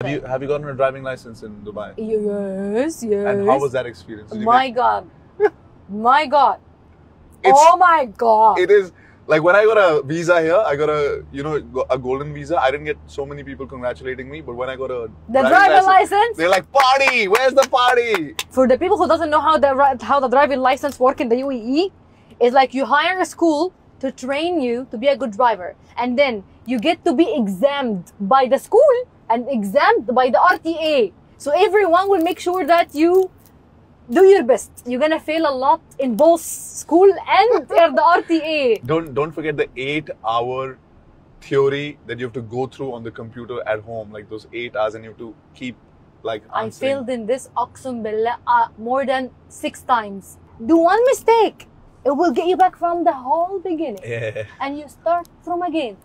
Have you have you gotten a driving license in Dubai? Yes, yes. And how was that experience? My God. My God. It's- oh my God. it is like when I got a visa here, I got a you know a golden visa. I didn't get so many people congratulating me, but when I got a the driver license. they're like party. Where's the party? For the people who doesn't know how the how the driving license work in the UAE, is like you hire a school to train you to be a good driver, and then you get to be examined by the school and examined by the RTA. So everyone will make sure that you do your best. You're gonna fail a lot in both school and the RTA. Don't don't forget the eight hour theory that you have to go through on the computer at home, like those eight hours, and you have to keep like I failed in this Aqsam Billah uh, more than six times. Do one mistake, it will get you back from the whole beginning. Yeah. And you start from again.